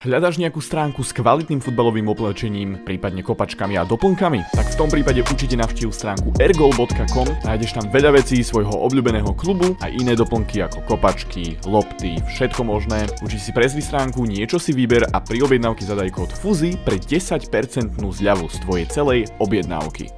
Hľadaš nejakú stránku s kvalitným futbalovým oblečením, prípadne kopačkami a doplnkami? Tak v tom prípade určite navštív stránku ergol.com, nájdeš tam veľa vecí svojho obľúbeného klubu a iné doplnky ako kopačky, lopty, všetko možné. Uči si prezvi stránku, niečo si vyber a pri objednávke zadaj kód FUZI pre 10% zľavu z tvojej celej objednávky.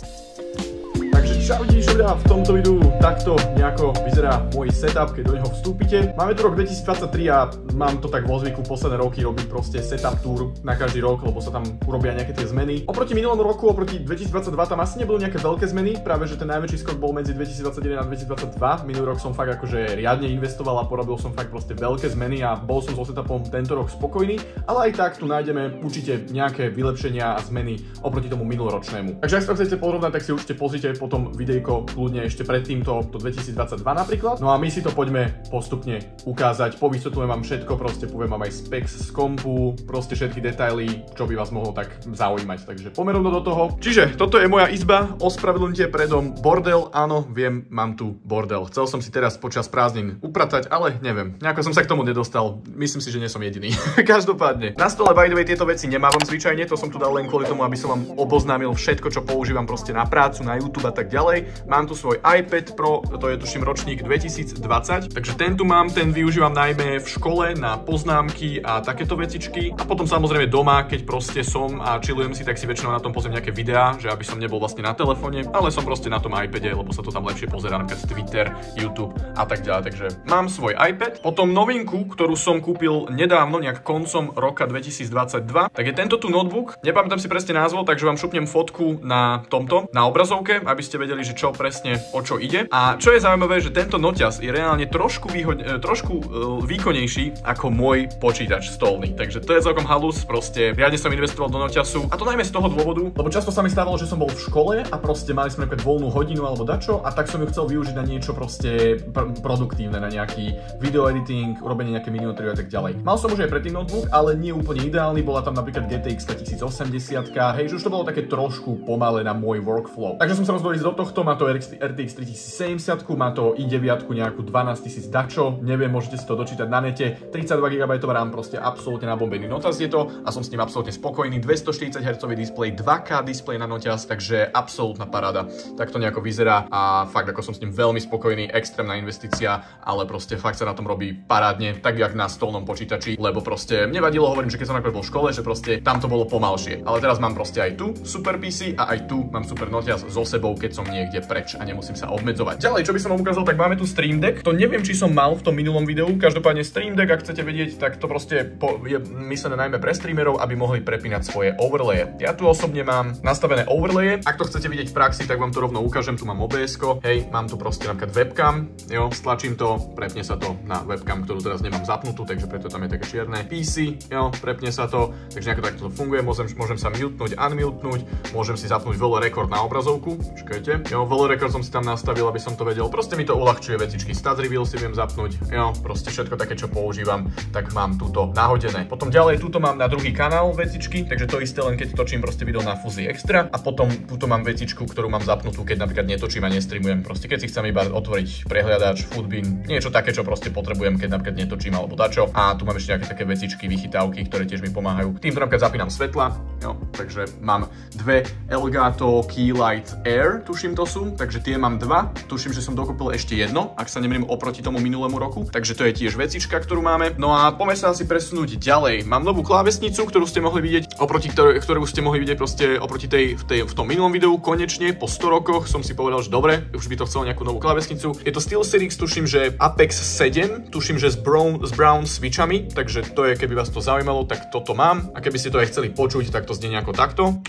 Čaute ľudia, v tomto videu takto nejako vyzerá môj setup, keď do neho vstúpite. Máme tu rok 2023 a mám to tak vo zvyku posledné roky robiť proste setup tour na každý rok, lebo sa tam urobia nejaké tie zmeny. Oproti minulému roku, oproti 2022 tam asi nebudú nejaké veľké zmeny, práve že ten najväčší skok bol medzi 2021 a 2022. Minulý rok som fakt akože riadne investoval a porobil som fakt proste veľké zmeny a bol som so setupom tento rok spokojný, ale aj tak tu nájdeme určite nejaké vylepšenia a zmeny oproti tomu minuloročnému. Takže ak sa chcete porovnať, tak si určite pozrite potom videjko kľudne ešte pred týmto, to 2022 napríklad. No a my si to poďme postupne ukázať, povysvetľujem vám všetko, proste poviem vám aj specs z kompu, proste všetky detaily, čo by vás mohlo tak zaujímať, takže pomerom do toho. Čiže toto je moja izba, ospravedlňte predom bordel, áno, viem, mám tu bordel. Chcel som si teraz počas prázdnin upratať, ale neviem, nejako som sa k tomu nedostal, myslím si, že nie som jediný. Každopádne, na stole by the way tieto veci nemávam zvyčajne, to som tu dal len kvôli tomu, aby som vám oboznámil všetko, čo používam proste na prácu, na YouTube a tak ďalej ďalej. Mám tu svoj iPad Pro, to je tuším ročník 2020, takže ten tu mám, ten využívam najmä v škole na poznámky a takéto vecičky. A potom samozrejme doma, keď proste som a chillujem si, tak si väčšinou na tom pozriem nejaké videá, že aby som nebol vlastne na telefóne, ale som proste na tom iPade, lebo sa to tam lepšie pozerá, napríklad Twitter, YouTube a tak ďalej. Takže mám svoj iPad. Potom novinku, ktorú som kúpil nedávno, nejak koncom roka 2022, tak je tento tu notebook. Nepamätám si presne názov, takže vám šupnem fotku na tomto, na obrazovke, aby ste vedeli vedeli, že čo presne o čo ide. A čo je zaujímavé, že tento noťaz je reálne trošku, výhod, e, trošku uh, výkonnejší ako môj počítač stolný. Takže to je celkom halus, proste riadne som investoval do noťazu. A to najmä z toho dôvodu, lebo často sa mi stávalo, že som bol v škole a proste mali sme napríklad voľnú hodinu alebo dačo a tak som ju chcel využiť na niečo proste pr- produktívne, na nejaký video editing, urobenie nejaké miniatúry a tak ďalej. Mal som už aj predtým notebook, ale nie úplne ideálny, bola tam napríklad GTX 1080, hej, že už to bolo také trošku pomalé na môj workflow. Takže som sa rozhodol ísť do tohto, má to RTX 3070, má to i9 nejakú 12000 dačo, neviem, môžete si to dočítať na nete, 32 GB RAM, proste absolútne nabombený noťaz je to a som s ním absolútne spokojný, 240 Hz display, 2K display na noťaz, takže absolútna paráda. Tak to nejako vyzerá a fakt ako som s ním veľmi spokojný, extrémna investícia, ale proste fakt sa na tom robí parádne, tak jak na stolnom počítači, lebo proste mne vadilo, hovorím, že keď som napríklad bol v škole, že proste tam to bolo pomalšie, ale teraz mám proste aj tu super PC a aj tu mám super noťaz so sebou, keď som niekde preč a nemusím sa obmedzovať. Ďalej, čo by som vám ukázal, tak máme tu Stream Deck. To neviem, či som mal v tom minulom videu. Každopádne Stream Deck, ak chcete vedieť, tak to proste po, je myslené najmä pre streamerov, aby mohli prepínať svoje overlaye. Ja tu osobne mám nastavené overlaye. Ak to chcete vidieť v praxi, tak vám to rovno ukážem. Tu mám OBS, -ko. hej, mám tu proste napríklad webcam, jo, stlačím to, prepne sa to na webcam, ktorú teraz nemám zapnutú, takže preto tam je také čierne. PC, jo, prepne sa to, takže nejako takto to funguje. Môžem, môžem sa mutenúť, unmutenúť, môžem si zapnúť veľa rekord na obrazovku, počkajte, jo, veľa record som si tam nastavil, aby som to vedel. Proste mi to uľahčuje vecičky. Stats reveal si viem zapnúť, jo, proste všetko také, čo používam, tak mám túto nahodené. Potom ďalej túto mám na druhý kanál vecičky, takže to isté len keď točím proste video na Fuzi Extra a potom túto mám vecičku, ktorú mám zapnutú, keď napríklad netočím a nestreamujem. Proste keď si chcem iba otvoriť prehliadač, foodbin, niečo také, čo proste potrebujem, keď napríklad netočím alebo dačo. A tu mám ešte nejaké také vecičky, vychytávky, ktoré tiež mi pomáhajú. Týmto napríklad zapínam svetla, jo, takže mám dve Elgato Keylight Air, tuším to sú, takže tie mám dva. Tuším, že som dokúpil ešte jedno, ak sa nemýlim oproti tomu minulému roku. Takže to je tiež vecička, ktorú máme. No a poďme sa asi presunúť ďalej. Mám novú klávesnicu, ktorú ste mohli vidieť, oproti ktorú, ktorú ste mohli vidieť proste oproti tej v, tej, v tom minulom videu. Konečne po 100 rokoch som si povedal, že dobre, už by to chcel nejakú novú klávesnicu. Je to SteelSeries, tuším, že Apex 7, tuším, že s brown, s brown switchami, takže to je, keby vás to zaujímalo, tak toto mám. A keby ste to aj chceli počuť, tak to znie nejako takto.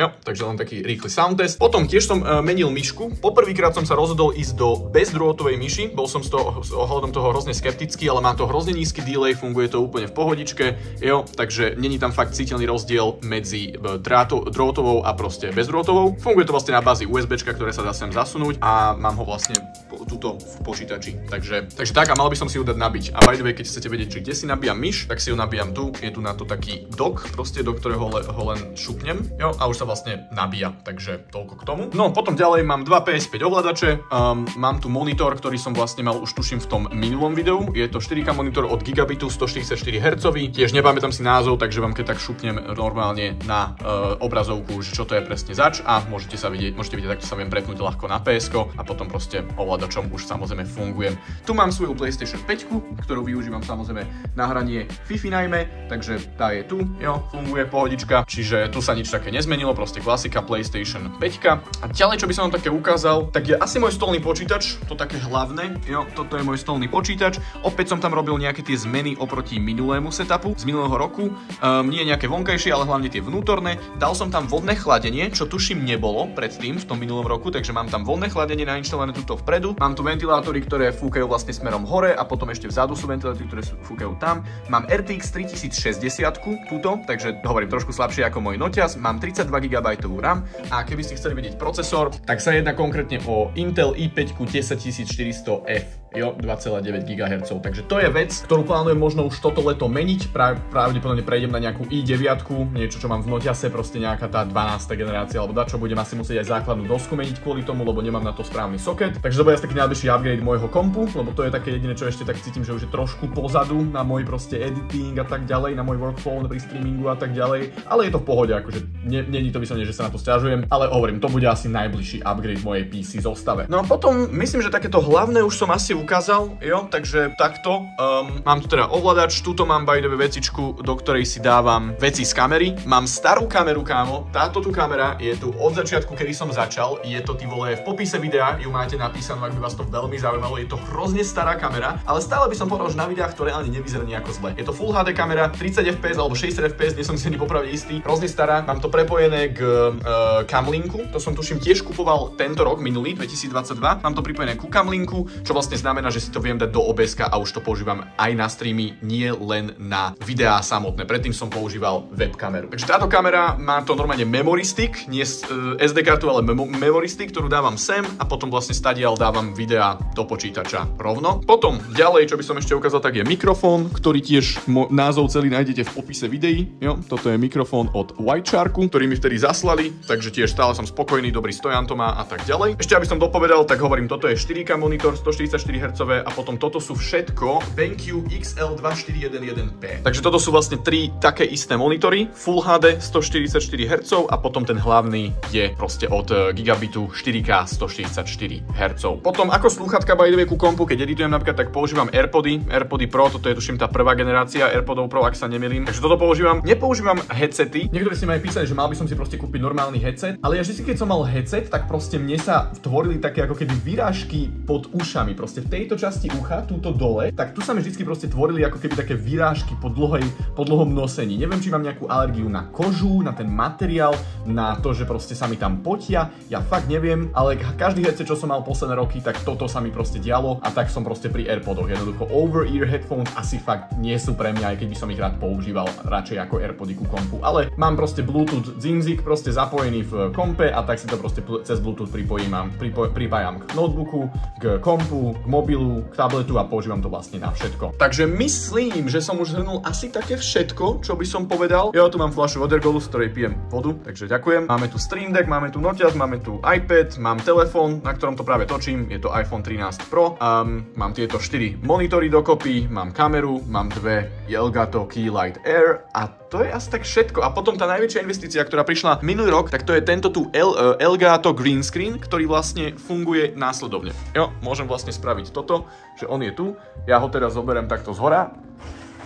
Jo, takže len taký rýchly sound test. Potom tiež som uh, menil myšku. Poprvýkrát som sa rozhodol ísť do bezdrôtovej myši. Bol som z toho, ohľadom toho hrozne skeptický, ale má to hrozne nízky delay, funguje to úplne v pohodičke. Jo, takže není tam fakt citeľný rozdiel medzi e, dráto, drôtovou a proste bezdrôtovou. Funguje to vlastne na bázi USB, ktoré sa dá sem zasunúť a mám ho vlastne tuto v počítači. Takže, takže tak a mal by som si ju dať nabiť. A by the way, keď chcete vedieť, že kde si nabíjam myš, tak si ju nabíjam tu. Je tu na to taký dock, proste do ktorého ho len šupnem. Jo, a už sa vlastne nabíja, takže toľko k tomu. No potom ďalej mám dva PS5 ovládače, um, mám tu monitor, ktorý som vlastne mal už tuším v tom minulom videu, je to 4K monitor od Gigabitu 144 Hz, tiež nepamätám si názov, takže vám keď tak šupnem normálne na uh, obrazovku, že čo to je presne zač a môžete sa vidieť, môžete vidieť, takto sa viem prepnúť ľahko na PS a potom proste ovládačom už samozrejme fungujem. Tu mám svoju PlayStation 5, ktorú využívam samozrejme na hranie FIFA najmä, takže tá je tu, jo, funguje pohodička, čiže tu sa nič také nezmenilo, proste klasika PlayStation 5. A ďalej, čo by som vám také ukázal, tak je asi môj stolný počítač, to také hlavné, jo, toto je môj stolný počítač. Opäť som tam robil nejaké tie zmeny oproti minulému setupu z minulého roku, um, nie nejaké vonkajšie, ale hlavne tie vnútorné. Dal som tam vodné chladenie, čo tuším nebolo predtým v tom minulom roku, takže mám tam vodné chladenie nainštalované tuto vpredu. Mám tu ventilátory, ktoré fúkajú vlastne smerom hore a potom ešte vzadu sú ventilátory, ktoré fúkajú tam. Mám RTX 3060 túto, takže hovorím trošku slabšie ako môj noťaz. Mám 32 GB RAM. A keby ste chceli vidieť procesor, tak sa jedná konkrétne o Intel i5 10400F jo, 2,9 GHz. Takže to je vec, ktorú plánujem možno už toto leto meniť. Pra, pravdepodobne prejdem na nejakú i9, niečo, čo mám v noťase, proste nejaká tá 12. generácia, alebo čo budem asi musieť aj základnú dosku meniť kvôli tomu, lebo nemám na to správny socket. Takže to bude asi taký najbližší upgrade môjho kompu, lebo to je také jediné, čo ešte tak cítim, že už je trošku pozadu na môj proste editing a tak ďalej, na môj workflow pri streamingu a tak ďalej. Ale je to v pohode, akože není to vyslovene, že sa na to stiažujem, ale hovorím, to bude asi najbližší upgrade mojej PC zostave. No a potom myslím, že takéto hlavné už som asi ukázal, jo, takže takto. Um, mám tu teda ovládač, tuto mám by vecičku, do ktorej si dávam veci z kamery. Mám starú kameru, kámo, táto tu kamera je tu od začiatku, kedy som začal, je to ty vole v popise videa, ju máte napísanú, ak by vás to veľmi zaujímalo, je to hrozne stará kamera, ale stále by som povedal, že na videách to reálne nevyzerá nejako zle. Je to Full HD kamera, 30 fps alebo 60 fps, nie som si ani popravde istý, hrozne stará, mám to prepojené k uh, Camlinku, to som tuším tiež kupoval tento rok, minulý, 2022, mám to pripojené ku Camlinku, čo vlastne znamená, že si to viem dať do obs a už to používam aj na streamy, nie len na videá samotné. Predtým som používal webkameru. Takže táto kamera má to normálne memory stick, nie SD e, kartu, ale mem memory stick, ktorú dávam sem a potom vlastne stadiaľ dávam videá do počítača rovno. Potom ďalej, čo by som ešte ukázal, tak je mikrofón, ktorý tiež názov celý nájdete v popise videí. Jo, toto je mikrofón od White Sharku, ktorý mi vtedy zaslali, takže tiež stále som spokojný, dobrý stojan to má a tak ďalej. Ešte aby som dopovedal, tak hovorím, toto je 4K monitor, 144 Hz a potom toto sú všetko BenQ XL2411P. Takže toto sú vlastne tri také isté monitory, Full HD 144 Hz a potom ten hlavný je proste od eh, Gigabitu 4K 144 Hz. Potom ako slúchatka by ku kompu, keď editujem napríklad, tak používam AirPody, AirPody Pro, toto je tuším tá prvá generácia AirPodov Pro, ak sa nemýlim. Takže toto používam. Nepoužívam headsety. Niektorí si ma aj písali, že mal by som si proste kúpiť normálny headset, ale ja vždy, keď som mal headset, tak proste mne sa tvorili také ako keby vyrážky pod ušami. Proste tejto časti ucha, túto dole, tak tu sa mi vždy proste tvorili ako keby také vyrážky po, dlhej, po dlhom nosení. Neviem, či mám nejakú alergiu na kožu, na ten materiál, na to, že proste sa mi tam potia, ja fakt neviem, ale každý headset, čo som mal posledné roky, tak toto sa mi proste dialo a tak som proste pri Airpodoch. Jednoducho over-ear headphones asi fakt nie sú pre mňa, aj keď by som ich rád používal radšej ako Airpody ku kompu. Ale mám proste Bluetooth Zinzik proste zapojený v kompe a tak si to proste cez Bluetooth pripojím, pripo, pripájam k notebooku, k kompu, k mobilu, k tabletu a používam to vlastne na všetko. Takže myslím, že som už zhrnul asi také všetko, čo by som povedal. Ja tu mám fľašu od Ergolu, z ktorej pijem vodu, takže ďakujem. Máme tu Stream Deck, máme tu noťaz, máme tu iPad, mám telefón, na ktorom to práve točím, je to iPhone 13 Pro. Um, mám tieto 4 monitory dokopy, mám kameru, mám dve Elgato Keylight Air a to je asi tak všetko. A potom tá najväčšia investícia, ktorá prišla minulý rok, tak to je tento tu El, uh, Elgato Green Screen, ktorý vlastne funguje následovne. Jo, môžem vlastne spraviť toto, že on je tu, ja ho teraz zoberiem takto z hora,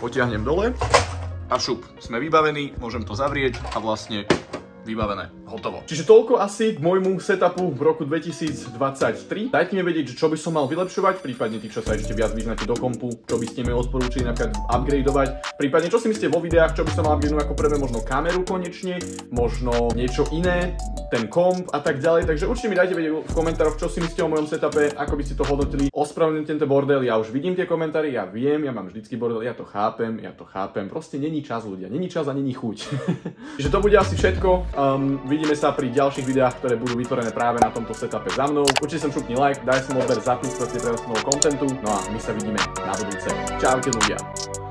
potiahnem dole a šup, sme vybavení, môžem to zavrieť a vlastne vybavené, hotovo. Čiže toľko asi k môjmu setupu v roku 2023. Dajte mi vedieť, čo by som mal vylepšovať, prípadne tí, čo sa ešte viac vyznáte do kompu, čo by ste mi odporúčili napríklad upgradeovať, prípadne čo si myslíte vo videách, čo by som mal upgradeovať ako prvé, možno kameru konečne, možno niečo iné, ten komp a tak ďalej. Takže určite mi dajte vedieť v komentároch, čo si myslíte o mojom setupe, ako by ste to hodnotili. Ospravedlňujem tento bordel, ja už vidím tie komentáre, ja viem, ja mám vždycky bordel, ja to chápem, ja to chápem. Proste není čas ľudia, není čas a není chuť. Takže to bude asi všetko. Um, vidíme sa pri ďalších videách, ktoré budú vytvorené práve na tomto setupe za mnou. Určite som šupni like, daj som odber, zapni sa pre kontentu, no a my sa vidíme na budúce. Čaute ľudia.